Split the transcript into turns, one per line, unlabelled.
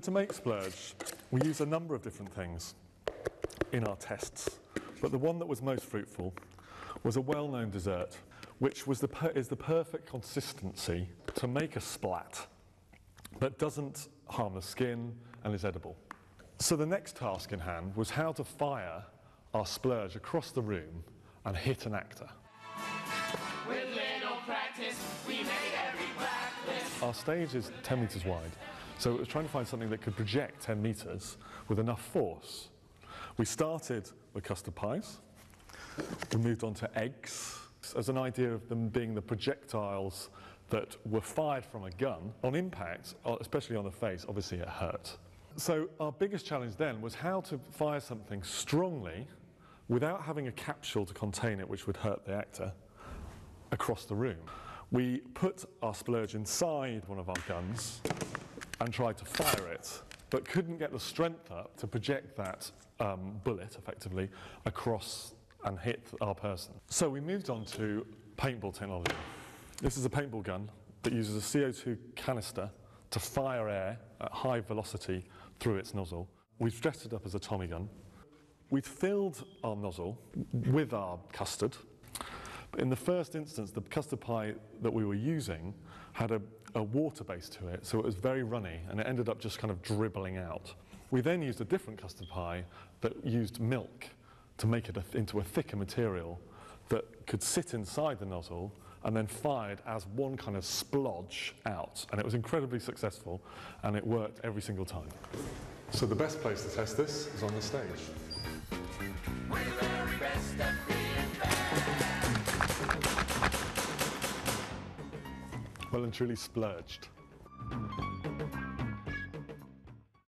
to make splurge, we use a number of different things in our tests, but the one that was most fruitful was a well-known dessert, which was the per- is the perfect consistency to make a splat, but doesn't harm the skin and is edible. So the next task in hand was how to fire our splurge across the room and hit an actor.
With little practice, we made every blacklist.
Our stage is 10 metres wide, so it was trying to find something that could project 10 metres with enough force. We started with custard pies, we moved on to eggs as an idea of them being the projectiles that were fired from a gun. On impact, uh, especially on the face, obviously it hurt. So our biggest challenge then was how to fire something strongly without having a capsule to contain it, which would hurt the actor, across the room. We put our splurge inside one of our guns and tried to fire it, but couldn't get the strength up to project that um, bullet effectively across and hit our person. So we moved on to paintball technology. This is a paintball gun that uses a CO2 canister to fire air at high velocity through its nozzle. We've dressed it up as a Tommy gun. We'd filled our nozzle with our custard. In the first instance, the custard pie that we were using had a, a water base to it, so it was very runny, and it ended up just kind of dribbling out. We then used a different custard pie that used milk to make it a, into a thicker material that could sit inside the nozzle and then fired as one kind of splodge out. And it was incredibly successful and it worked every single time. So the best place to test this is on the stage. Well and truly splurged.